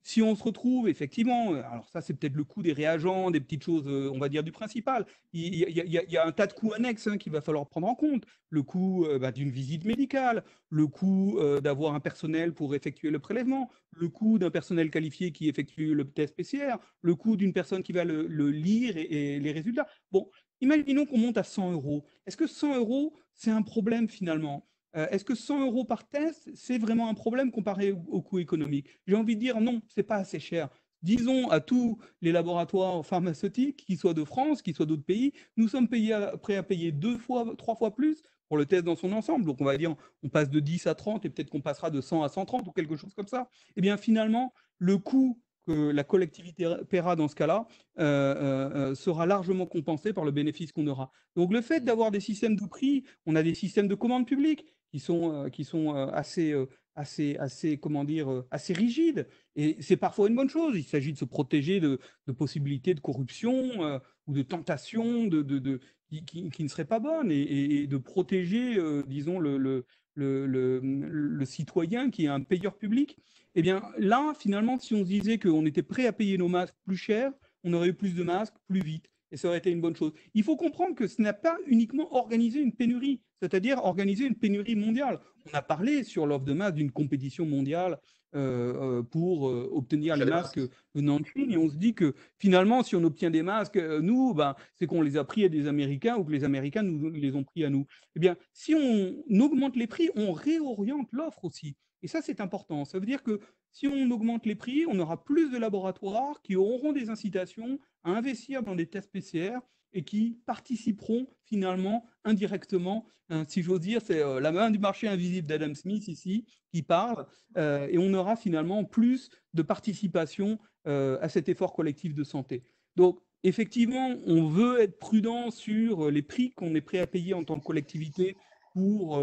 S2: si on se retrouve effectivement, euh, alors ça c'est peut-être le coût des réagents, des petites choses, euh, on va dire du principal, il y, a, un tas de coûts annexes hein, qu'il va falloir prendre en compte. Le coût euh, bah, d'une visite médicale, le coût d'avoir un personnel pour effectuer le prélèvement, le coût d'un personnel qualifié qui effectue le test PCR, le coût d'une personne qui va le, lire et, les résultats. Bon, imaginons qu'on monte à 100 euros. Est-ce que 100 euros, c'est un problème finalement? Euh, est-ce que 100 euros par test, c'est vraiment un problème comparé au, coût économique? J'ai envie de dire non, c'est pas assez cher. Disons à tous les laboratoires pharmaceutiques, qu'ils soient de France, qu'ils soient d'autres pays, nous sommes prêts à payer deux fois, trois fois plus pour le test dans son ensemble. Donc on va dire, on passe de 10 à 30 et peut-être qu'on passera de 100 à 130 ou quelque chose comme ça. Eh bien finalement, le coût que la collectivité paiera dans ce cas-là euh, euh, euh, sera largement compensé par le bénéfice qu'on aura. Donc le fait d'avoir des systèmes de prix, on a des systèmes de commande publique qui sont, qui sont assez, assez, assez, comment dire, assez rigides. Et c'est parfois une bonne chose. Il s'agit de se protéger de, possibilités de corruption ou de tentations de, de, qui, qui, ne seraient pas bonnes et, de protéger, disons, le, le, citoyen qui est un payeur public. Eh bien, là, finalement, si on se disait qu'on était prêt à payer nos masques plus cher, on aurait eu plus de masques plus vite. Et ça aurait été une bonne chose. Il faut comprendre que ce n'a pas uniquement organisé une pénurie, c'est-à-dire organiser une pénurie mondiale. On a parlé sur l'offre de masques d'une compétition mondiale pour euh, obtenir les masques venant de Chine. Et on se dit que finalement, si on obtient des masques, nous, ben, c'est qu'on les a pris à des Américains ou que les Américains nous les ont pris à nous. Eh bien, si on augmente les prix, on réoriente l'offre aussi. Et ça, c'est important. Ça veut dire que si on augmente les prix, on aura plus de laboratoires qui auront des incitations à investir dans des tests PCR et qui participeront finalement indirectement, hein, si j'ose dire, c'est euh, la main du marché invisible d'Adam Smith ici qui parle, euh, et on aura finalement plus de participation euh, à cet effort collectif de santé. Donc, effectivement, on veut être prudent sur les prix qu'on est prêt à payer en tant que collectivité pour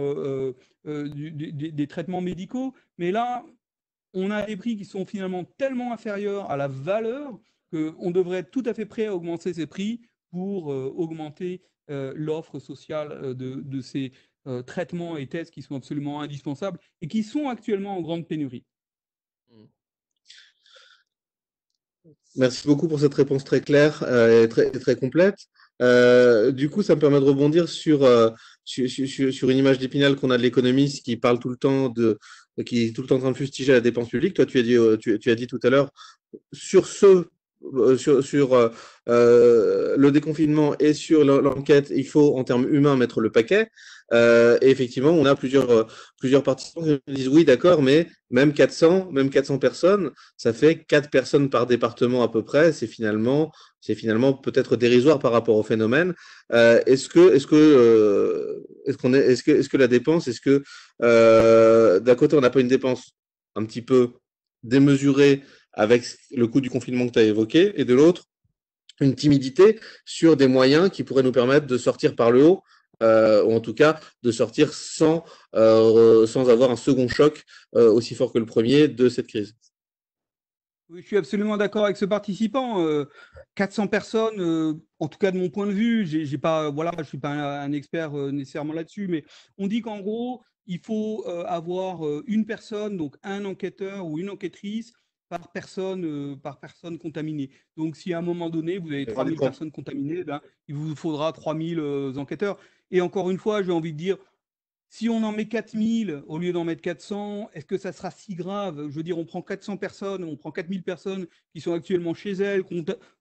S2: des traitements médicaux. Mais là, on a des prix qui sont finalement tellement inférieurs à la valeur qu'on devrait être tout à fait prêt à augmenter ces prix pour augmenter l'offre sociale de, ces traitements et tests qui sont absolument indispensables et qui sont actuellement en grande pénurie.
S1: Merci beaucoup pour cette réponse très claire et très, complète. du coup, ça me permet de rebondir sur, sur, une image d'épinal qu'on a de l'économiste qui parle tout le temps de, qui est tout le temps en train de fustiger la dépense publique. Toi, tu as dit, tu, as dit tout à l'heure, sur ce euh, sur, sur euh, euh, le déconfinement et sur l'enquête, il faut en termes humains mettre le paquet. Euh, et effectivement, on a plusieurs, euh, plusieurs participants qui disent oui, d'accord, mais même 400, même 400 personnes, ça fait 4 personnes par département à peu près. C'est finalement, c'est finalement peut-être dérisoire par rapport au phénomène. Euh, est-ce que, est-ce que, est-ce qu'on est, est-ce que, est-ce que la dépense, est-ce que d'un côté on n'a pas une dépense un petit peu démesurée avec le coût du confinement que tu as évoqué, et de l'autre, une timidité sur des moyens qui pourraient nous permettre de sortir par le haut, euh, ou en tout cas de sortir sans, euh, sans avoir un second choc euh, aussi fort que le premier de cette crise.
S2: Je suis absolument d'accord avec ce participant. 400 personnes, en tout cas de mon point de vue, j'ai pas, voilà, je ne suis pas un expert nécessairement là-dessus, mais on dit qu'en gros, il faut avoir une personne, donc un enquêteur ou une enquêtrice par personne, euh, par personne contaminée. Donc, si à un moment donné, vous avez 3000 personnes contaminées, ben, il vous faudra 3000 euh, enquêteurs. Et encore une fois, j'ai envie de dire, si on en met 4000 au lieu d'en mettre 400, est-ce que ça sera si grave? Je veux dire, on prend 400 personnes, on prend 4000 personnes qui sont actuellement chez elles,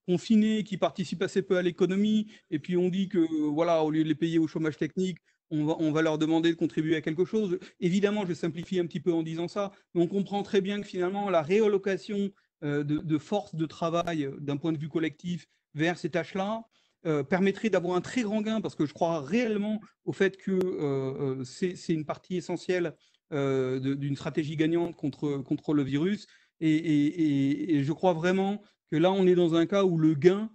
S2: confinées, qui participent assez peu à l'économie, et puis on dit que, voilà, au lieu de les payer au chômage technique, on va, leur demander de contribuer à quelque chose. Évidemment, je simplifie un petit peu en disant ça, mais on comprend très bien que finalement, la réallocation euh, de, forces de travail euh, d'un point de vue collectif vers ces tâches-là euh, permettrait d'avoir un très grand gain, parce que je crois réellement au fait que c'est une partie essentielle d'une stratégie gagnante contre, le virus. Et, je crois vraiment que là, on est dans un cas où le gain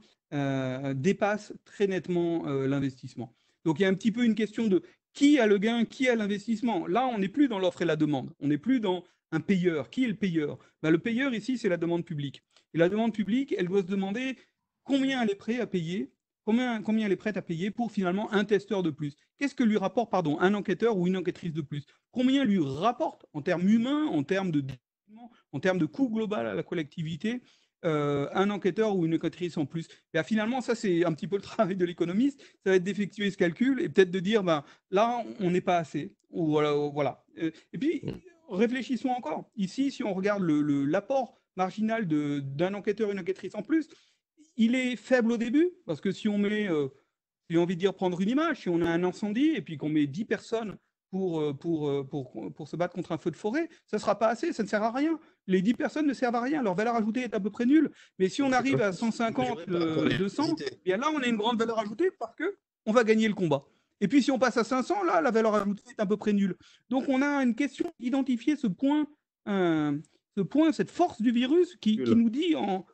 S2: dépasse très nettement l'investissement. Donc il y a un petit peu une question de qui a le gain, qui a l'investissement. Là, on n'est plus dans l'offre et la demande. On n'est plus dans un payeur. Qui est le payeur? Ben, Le payeur ici, c'est la demande publique. Et la demande publique, elle doit se demander combien elle est prête à payer, combien, combien elle est prête à payer pour finalement un testeur de plus. Qu'est-ce que lui rapporte, pardon, un enquêteur ou une enquêtrice de plus? Combien lui rapporte en termes humains, en termes de en termes de coût global à la collectivité? Euh, un enquêteur ou une enquêtrice en plus. Et finalement, ça, c'est un petit peu le travail de l'économiste. Ça va être d'effectuer ce calcul et peut-être de dire, ben, là, on n'est pas assez. Ou voilà. voilà. Euh, et puis, mmh. réfléchissons encore. Ici, si on regarde l'apport le, marginal d'un enquêteur, une enquêtrice en plus, il est faible au début, parce que si on met, euh, j'ai envie de dire prendre une image, si on a un incendie et puis qu'on met 10 personnes pour, pour, pour, pour, se battre contre un feu de forêt, ça ne sera pas assez, ça ne sert à rien. Les 10 personnes ne servent à rien, leur valeur ajoutée est à peu près nulle. Mais si on arrive à 150, 200, euh, bien là, on a une grande valeur ajoutée parce qu'on va gagner le combat. Et puis si on passe à 500, là, la valeur ajoutée est à peu près nulle. Donc on a une question d'identifier ce point, ce point, cette force du virus qui, qui nous dit en,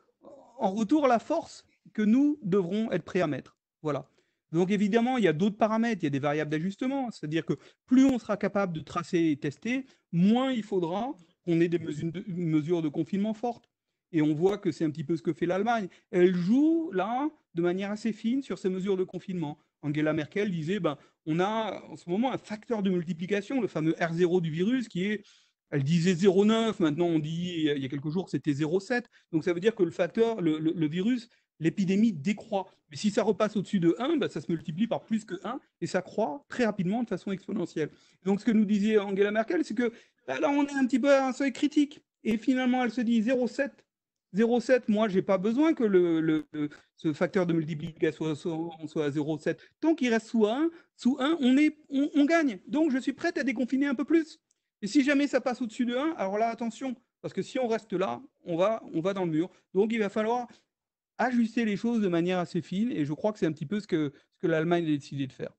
S2: en retour la force que nous devrons être prêts à mettre. Voilà. Donc évidemment, il y a d'autres paramètres, il y a des variables d'ajustement, c'est-à-dire que plus on sera capable de tracer et tester, moins il faudra qu'on ait des mesures de, confinement fortes. Et on voit que c'est un petit peu ce que fait l'Allemagne. Elle joue là de manière assez fine sur ces mesures de confinement. Angela Merkel disait, ben, on a en ce moment un facteur de multiplication, le fameux R0 du virus, qui est, elle disait 0,9, maintenant on dit, il y a quelques jours, c'était 0,7. Donc ça veut dire que le facteur, le virus l'épidémie décroît. Mais si ça repasse au-dessus de 1, bah, ça se multiplie par plus que 1 et ça croît très rapidement de façon exponentielle. Donc ce que nous disait Angela Merkel, c'est que là, on est un petit peu à un seuil critique. Et finalement, elle se dit 0,7. 0,7, moi, je n'ai pas besoin que le, ce facteur de multiplication soit, à 0,7. Tant qu'il reste sous 1, sous 1 on, est, on, gagne. Donc, je suis prête à déconfiner un peu plus. Et si jamais ça passe au-dessus de 1, alors là, attention, parce que si on reste là, on va, on va dans le mur. Donc, il va falloir ajuster les choses de manière assez fine. Et je crois que c'est un petit peu ce que, ce que l'Allemagne a décidé de faire.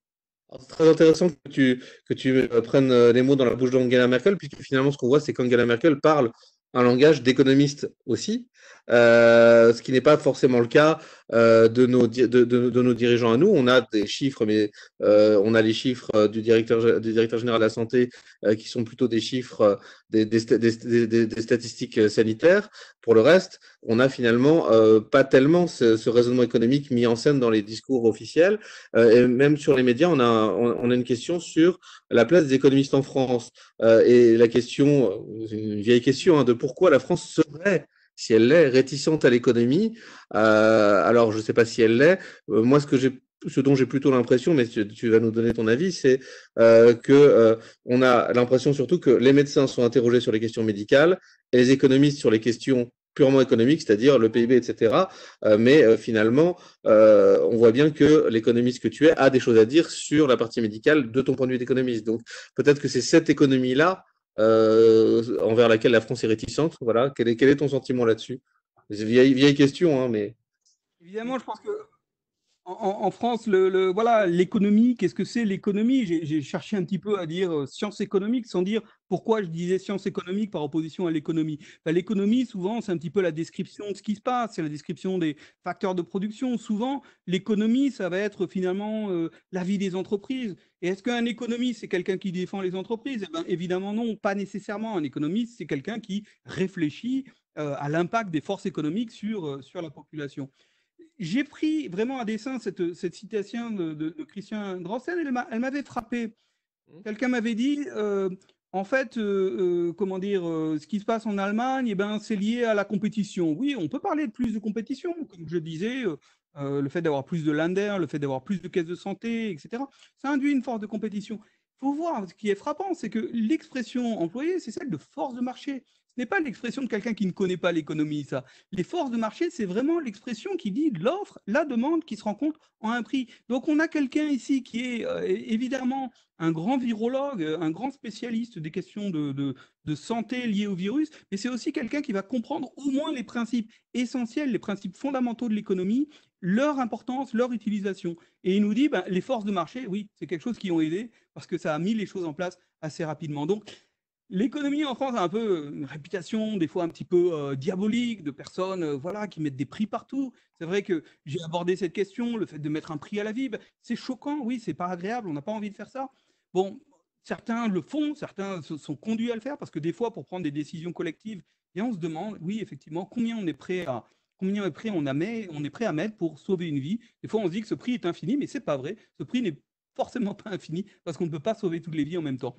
S1: C'est très intéressant que tu, que tu euh, prennes euh, les mots dans la bouche d'Angela Merkel, puisque finalement, ce qu'on voit, c'est qu'Angela Merkel parle un langage d'économiste aussi, euh, ce qui n'est pas forcément le cas euh, de, nos, de, de, de, nos dirigeants à nous. On a des chiffres, mais euh, on a les chiffres du directeur, du directeur général de la santé qui sont plutôt des chiffres, des, des, des, des, statistiques sanitaires. Pour le reste, on a finalement pas tellement ce, raisonnement économique mis en scène dans les discours officiels. et même sur les médias, on a, on, a une question sur la place des économistes en France. et la question, une vieille question, hein, de pourquoi la France serait si elle l'est, réticente à l'économie. Euh, alors, je ne sais pas si elle l'est. Euh, moi, ce que j'ai ce dont j'ai plutôt l'impression, mais tu, vas nous donner ton avis, c'est euh, que euh, on a l'impression surtout que les médecins sont interrogés sur les questions médicales et les économistes sur les questions purement économiques, c'est-à-dire le PIB, etc. Euh, mais euh, finalement, on voit bien que l'économiste que tu es a des choses à dire sur la partie médicale de ton point de vue d'économiste. Donc peut-être que c'est cette économie-là envers laquelle la France est réticente. Voilà. Quel est, quel est ton sentiment là-dessus? Vieille, vieille question, hein, mais.
S2: Évidemment, je pense que en, France, le, voilà, l'économie, qu'est-ce que c'est l'économie? J'ai cherché un petit peu à dire euh, science économique sans dire pourquoi je disais science économique par opposition à l'économie. Ben, l'économie, souvent, c'est un petit peu la description de ce qui se passe, c'est la description des facteurs de production. Souvent, l'économie, ça va être finalement euh, la vie des entreprises. Et est-ce qu'un économiste, c'est quelqu'un qui défend les entreprises? Eh ben, Évidemment non, pas nécessairement. Un économiste, c'est quelqu'un qui réfléchit euh, à l'impact des forces économiques sur, sur la population j'ai pris vraiment à dessein cette, cette citation de, de, Christian Dransen, elle m'avait frappé. Mmh. Quelqu'un m'avait dit, euh, en fait, euh, euh, comment dire, ce qui se passe en Allemagne, eh ben, c'est lié à la compétition. Oui, on peut parler de plus de compétition, comme je disais, le fait d'avoir plus de Länder, le fait d'avoir plus de caisses de santé, etc. Ça induit une force de compétition. Il faut voir, ce qui est frappant, c'est que l'expression employée, c'est celle de force de marché. Ce n'est pas l'expression de quelqu'un qui ne connaît pas l'économie, ça. Les forces de marché, c'est vraiment l'expression qui dit l'offre, la demande qui se rencontre en un prix. Donc on a quelqu'un ici qui est euh, évidemment un grand virologue, un grand spécialiste des questions de, de santé liées au virus, mais c'est aussi quelqu'un qui va comprendre au moins les principes essentiels, les principes fondamentaux de l'économie, leur importance, leur utilisation. Et il nous dit, ben, les forces de marché, oui, c'est quelque chose qui ont aidé parce que ça a mis les choses en place assez rapidement. Donc, L'économie en France a un peu une réputation, des fois un petit peu euh, diabolique, de personnes euh, voilà, qui mettent des prix partout. C'est vrai que j'ai abordé cette question, le fait de mettre un prix à la vie, c'est choquant, oui, c'est pas agréable, on n'a pas envie de faire ça. Bon, certains le font, certains sont conduits à le faire, parce que des fois, pour prendre des décisions collectives, et on se demande, oui, effectivement, combien on est prêt à, combien est prêt on, on est prêt à mettre pour sauver une vie. Des fois, on se dit que ce prix est infini, mais c'est pas vrai. Ce prix n'est forcément pas infini, parce qu'on ne peut pas sauver toutes les vies en même temps.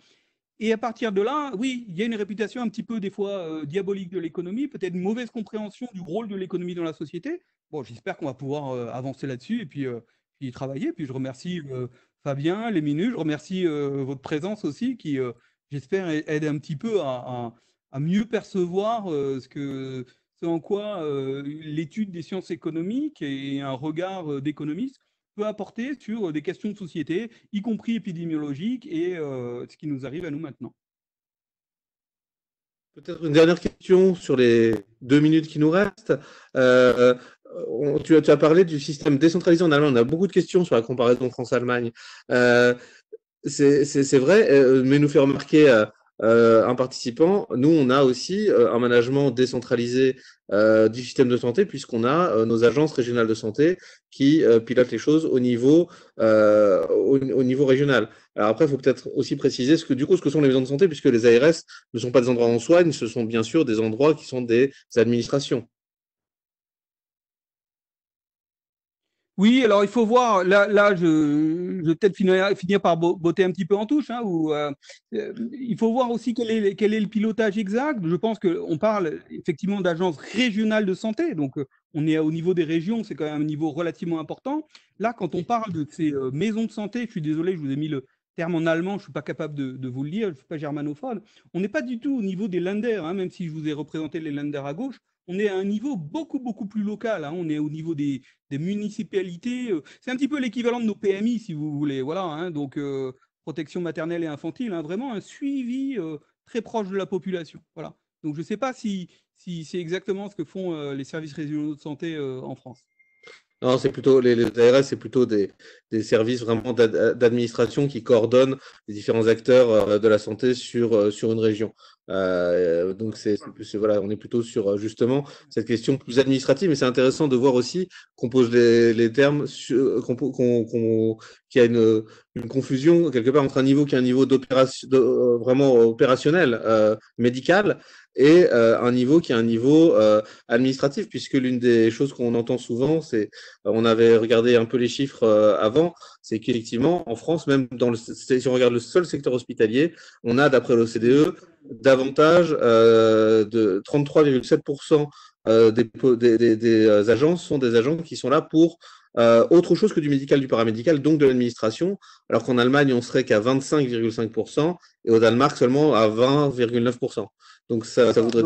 S2: Et à partir de là, oui, il y a une réputation un petit peu des fois euh, diabolique de l'économie, peut-être une mauvaise compréhension du rôle de l'économie dans la société. Bon, j'espère qu'on va pouvoir euh, avancer là-dessus et puis, euh, y travailler. Puis je remercie Fabien, les minutes, je remercie votre présence aussi qui, j'espère, aide un petit peu à, mieux percevoir ce en quoi l'étude des sciences économiques et un regard d'économiste peut apporter sur des questions de société, y compris épidémiologiques, et euh, ce qui nous arrive à nous maintenant.
S1: Peut-être une dernière question sur les deux minutes qui nous restent. Euh, tu, as, parlé du système décentralisé en Allemagne. On a beaucoup de questions sur la comparaison France-Allemagne. Euh, c'est vrai, euh, mais nous fait remarquer euh, un participant, nous, on a aussi euh, un management décentralisé euh, du système de santé, puisqu'on a euh, nos agences régionales de santé qui euh, pilotent les choses au niveau, au, au, niveau régional. Alors après, il faut peut-être aussi préciser ce que, du coup, ce que sont les maisons de santé, puisque les ARS ne sont pas des endroits où on soigne, ce sont bien sûr des endroits qui sont des administrations.
S2: Oui, alors il faut voir, là, là je, je vais peut-être finir, finir, par botter un petit peu en touche, hein, où, euh, euh, il faut voir aussi quel est, quel est, le pilotage exact. Je pense qu'on parle effectivement d'agences régionales de santé, donc euh, on est au niveau des régions, c'est quand même un niveau relativement important. Là, quand on parle de ces euh, maisons de santé, je suis désolé, je vous ai mis le terme en allemand, je ne suis pas capable de, de, vous le dire, je ne suis pas germanophone, on n'est pas du tout au niveau des Länder, hein, même si je vous ai représenté les Länder à gauche, on est à un niveau beaucoup, plus local. Hein. On est au niveau des, municipalités. Euh, c'est un petit peu l'équivalent de nos PMI, si vous voulez. Voilà, hein. donc euh, protection maternelle et infantile, hein. vraiment un suivi euh, très proche de la population. Voilà. Donc je ne sais pas si c'est exactement ce que font les services régionaux de santé en France.
S1: Non, c'est plutôt les, ARS, c'est plutôt des, services vraiment d'administration qui coordonnent les différents acteurs de la santé sur, sur une région. Euh, donc, c'est, voilà, on est plutôt sur euh, justement cette question plus administrative, mais c'est intéressant de voir aussi qu'on pose les, termes, qu'on, qu'on, qu'il y a une, une, confusion quelque part entre un niveau qui est un niveau d'opération, vraiment opérationnel, médical, et un niveau qui est un niveau administratif, puisque l'une des choses qu'on entend souvent, c'est, on avait regardé un peu les chiffres avant, c'est qu'effectivement, en France, même dans le, si on regarde le seul secteur hospitalier, on a, d'après l'OCDE, davantage euh, de 33,7% euh, des, des, des, euh, agents sont des agents qui sont là pour euh, autre chose que du médical, du paramédical, donc de l'administration, alors qu'en Allemagne, on serait qu'à 25,5% et au Danemark seulement à 20,9%. Donc ça, ça voudrait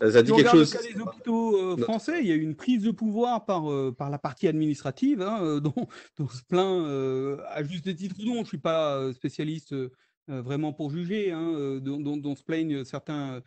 S2: ça dit quelque chose. Le cas des hôpitaux français, il y a eu une prise de pouvoir par, par la partie administrative, hein, dont, dont, se plaint à juste titre ou non. Je ne suis pas spécialiste euh, vraiment pour juger, hein, euh, dont, se plaignent certains,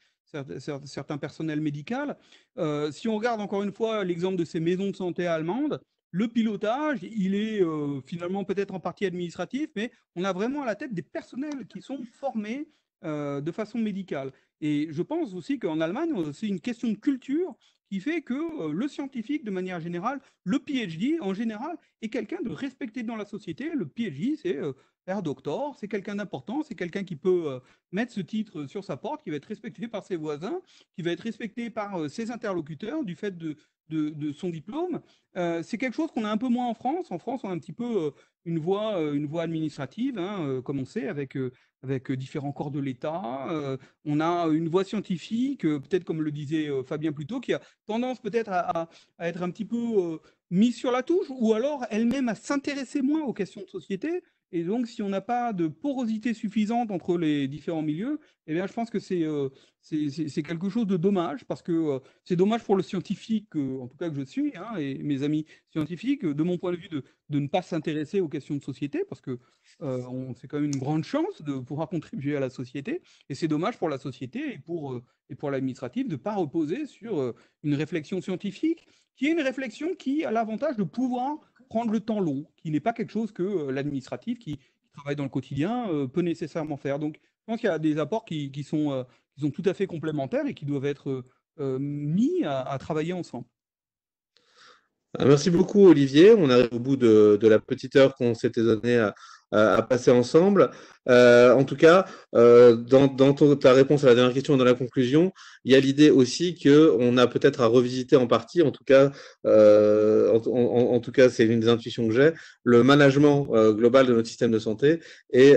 S2: certains personnels médicaux. Euh, si on regarde encore une fois l'exemple de ces maisons de santé allemandes, le pilotage, il est finalement peut-être en partie administratif, mais on a vraiment à la tête des personnels qui sont formés de façon médicale. Et je pense aussi qu'en Allemagne, c'est une question de culture qui fait que le scientifique, de manière générale, le PhD en général, est quelqu'un de respecté dans la société. Le PhD, c'est Air Doctor, c'est quelqu'un d'important, c'est quelqu'un qui peut euh, mettre ce titre sur sa porte, qui va être respecté par ses voisins, qui va être respecté par euh, ses interlocuteurs du fait de, son diplôme. Euh, c'est quelque chose qu'on a un peu moins en France. En France, on a un petit peu une voie, une voie administrative, hein, comme on sait, avec, avec différents corps de l'État. on a une voie scientifique, peut-être comme le disait Fabien plus tôt, qui a tendance peut-être à, à, être un petit peu mise sur la touche, ou alors elle-même à s'intéresser moins aux questions de société. Et donc, si on n'a pas de porosité suffisante entre les différents milieux, eh bien, je pense que c'est euh, quelque chose de dommage, parce que euh, c'est dommage pour le scientifique, euh, en tout cas que je suis, hein, et mes amis scientifiques, de mon point de vue, de, de ne pas s'intéresser aux questions de société, parce que c'est quand même une grande chance de pouvoir contribuer à la société, et c'est dommage pour la société et pour, et pour l'administratif de ne pas reposer sur une réflexion scientifique, qui est une réflexion qui a l'avantage de pouvoir prendre le temps long, qui n'est pas quelque chose que euh, l'administratif qui, travaille dans le quotidien euh, peut nécessairement faire. Donc, je pense qu'il y a des apports qui, sont, euh, sont, tout à fait complémentaires et qui doivent être mis à, travailler ensemble.
S1: Merci beaucoup, Olivier. On arrive au bout de, de la petite heure qu'on s'était donnée à, à passer ensemble. Euh, en tout cas, euh, dans, dans ta réponse à la dernière question et dans la conclusion, il y a l'idée aussi que on a peut-être à revisiter en partie, en tout cas, euh, en, tout cas, c'est une des intuitions que j'ai, le management global de notre système de santé. Et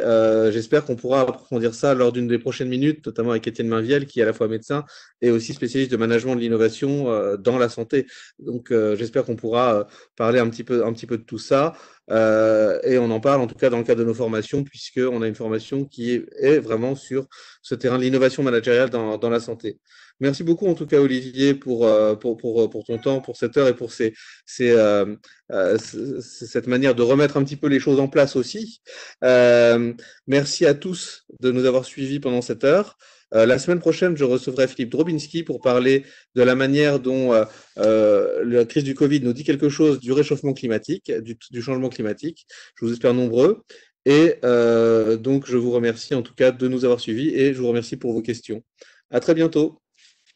S1: j'espère qu'on pourra approfondir ça lors d'une des prochaines minutes, notamment avec Étienne Mainviel, qui est à la fois médecin et aussi spécialiste de management de l'innovation dans la santé. Donc, j'espère qu'on pourra parler un petit peu, un petit peu de tout ça. Et on en parle en tout cas dans le cadre de nos formations, puisqu'on a une formation qui est, vraiment sur ce terrain de l'innovation managériale dans, dans, la santé. Merci beaucoup en tout cas Olivier pour, euh, pour, pour, pour ton temps, pour cette heure et pour ces, ces, euh, euh cette manière de remettre un petit peu les choses en place aussi. Euh, merci à tous de nous avoir suivis pendant cette heure. Euh, la semaine prochaine, je recevrai Philippe Drobinski pour parler de la manière dont euh, euh, la crise du Covid nous dit quelque chose du réchauffement climatique, du, du changement climatique. Je vous espère nombreux. Et donc, je vous remercie en tout cas de nous avoir suivis et je vous remercie pour vos questions. À très bientôt.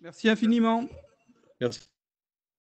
S2: Merci infiniment.
S1: Merci.